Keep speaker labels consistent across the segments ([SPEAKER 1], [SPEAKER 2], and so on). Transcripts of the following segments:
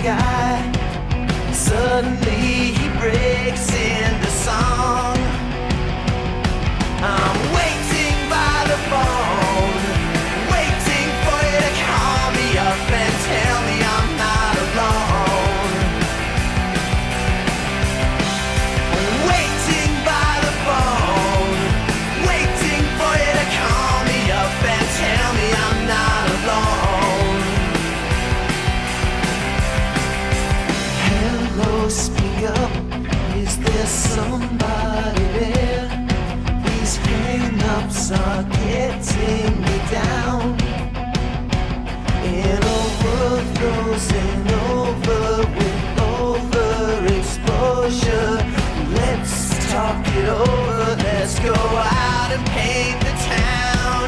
[SPEAKER 1] sky. Suddenly he breaks into song. Speak up. Is there somebody there? These hang-ups are getting me down. It overflows and over with overexposure. Let's talk it over. Let's go out and paint the town.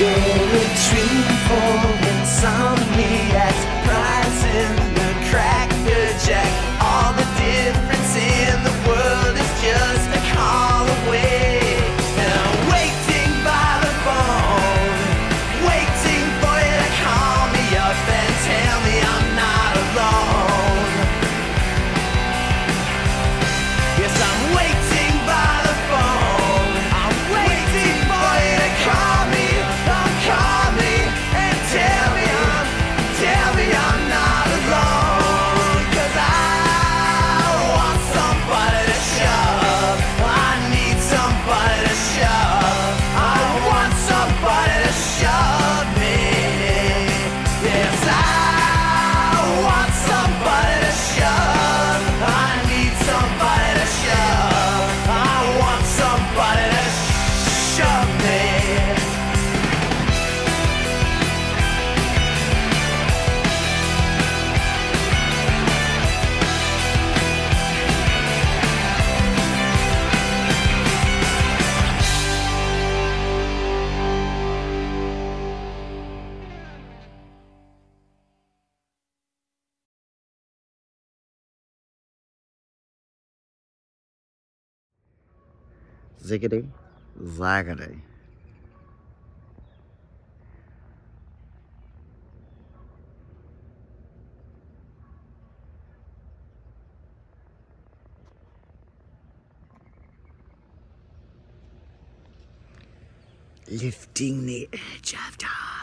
[SPEAKER 1] You're a dream for insomniacs, rising.
[SPEAKER 2] Ziggity, zaggity. Lifting the edge of time.